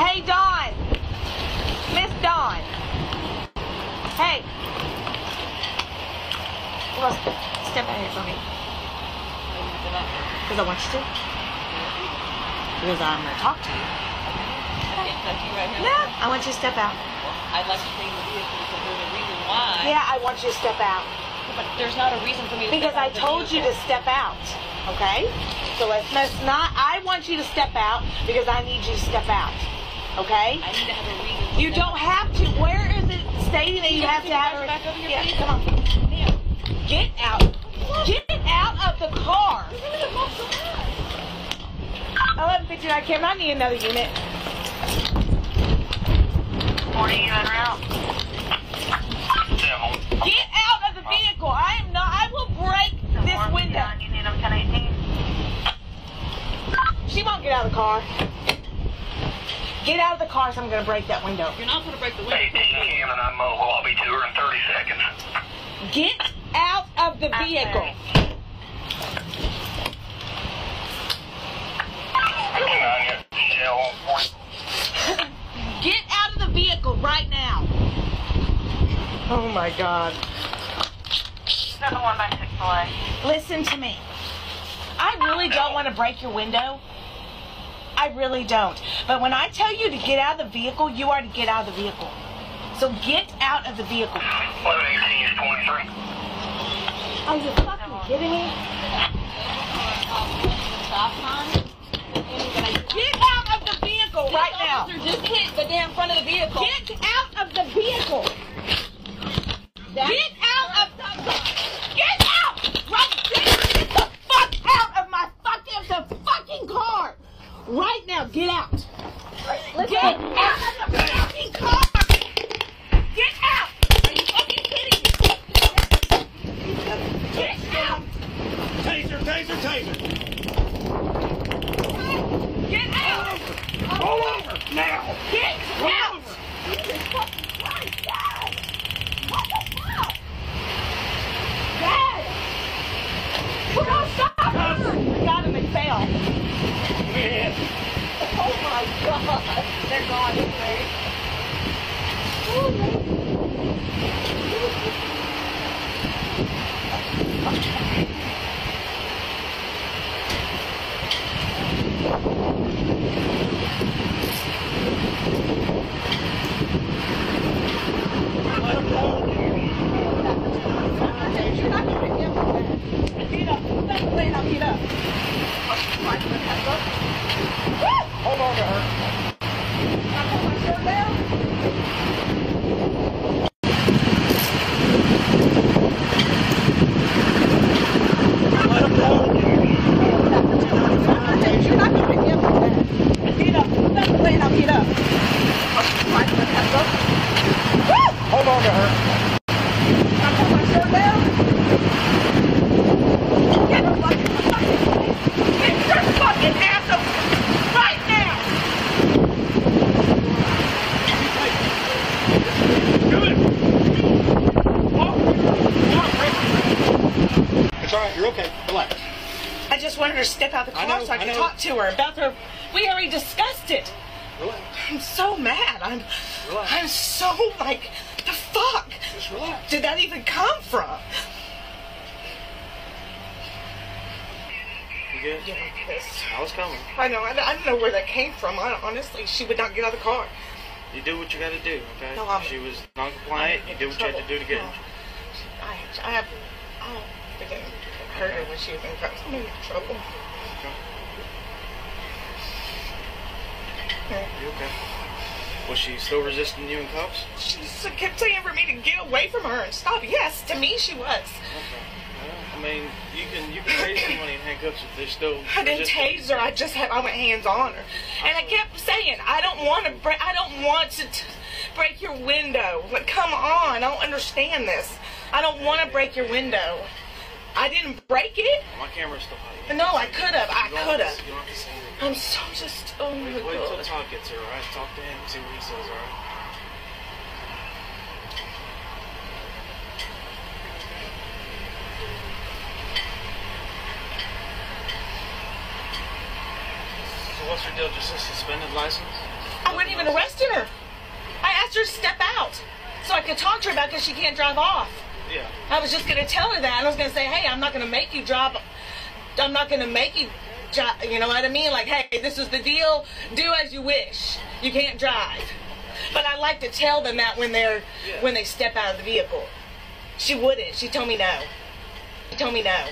Hey, Dawn. Miss Dawn. Hey. Well, step out here for me. Because I want you to. Because I'm going to talk to you. No, I want you to step out. I'd like to clean the vehicle because there's a reason why. Yeah, I want you to step out. But there's not a reason for me to Because I told you to step out, okay? So let's, let's not, I want you to step out because I need you to step out. Okay? I need to have a reason. You step don't have to. Where is it stating that you you have to have your a back over your Yeah, feet? come on. Ma'am, Get out. Get out of the car. 1159 camera. I need another unit. Morning, you en route? Get out of the vehicle. I am not. I will break this window. You need them 1018? She won't get out of the car. Get out of the car, so I'm going to break that window. You're not going to break the window. 18 Cam and I'm mobile. I'll be to her in 30 seconds. Get out of the vehicle. Anya, Get out of the vehicle right now. Oh my God. 71 by 6 delay. Listen to me. I really don't want to break your window. I really don't. But when I tell you to get out of the vehicle, you are to get out of the vehicle. So get out of the vehicle. 1118 is 23. Are you fucking kidding me? Stop sign. Get out of the vehicle right now. Just hit the damn front of the vehicle. Get out of the vehicle. Get out of the. Get out! Right there! Get the fuck out of my fucking the fucking car! Right now, get out! Get out of the fucking car! Get out! Are you fucking kidding me? Get out! Taser, taser, taser. Get out! Roll over now. Get out! Jesus fucking Christ, Dad! What the fuck? Dad! We're gonna stop her! I got him and fell. Man. Oh my god! They're gone anyway. Let him go. You're not gonna get him. Get up. Stop playing. I'll get up. Hold on to her. I put my shirt down. Let him go. You're not gonna get him. Get up. Stop playing. I'll get up. Hold on to her. I put my shirt down. Get the fucking, get your fucking ass up right now. Do it. Walk. Walk. It's all right. You're okay. Relax. I just wanted her to step out the I car know, so I I could talk to her about her. We already discussed it. Relax. I'm so mad. I'm, Relax. I'm so like, the fuck Just relax. did that even come from? You good? Yeah, I'm pissed. I was coming. I know. I, I don't know where that came from. I, honestly, she would not get out of the car. You do what you got to do, okay? No, I'm- she was non-compliant. You did what you had to do to get. No. I, I have, I hurt her when she was in trouble. I'm in trouble. You okay? Was she still resisting you and cops? She kept saying for me to get away from her and stop. Yes, to me she was. Okay. Well, I mean, you can you can tase somebody in handcuffs if they're still. I didn't resisting. tase her. I just had I went hands on her, and I kept saying, "I don't want to break. I don't want to t- break your window. Like, come on, I don't understand this. I don't want to break your window. I didn't break it. My camera's still hot. No, I could have. I could have have. You don't have to say anything. I'm so just. Oh my Wait, wait till god. Todd gets here, alright? Talk to him, see what he says, alright? So what's her deal? Just a suspended license? I wasn't even arresting her. I asked her to step out. so I could talk to her about because she can't drive off. Yeah. I was just gonna tell her that. I was gonna say, hey, I'm not gonna make you drive. I'm not gonna make you. You know what I mean? Like, hey, this is the deal. Do as you wish. You can't drive. But I like to tell them that when they're Yeah. when they step out of the vehicle. She wouldn't. She told me no. She told me no.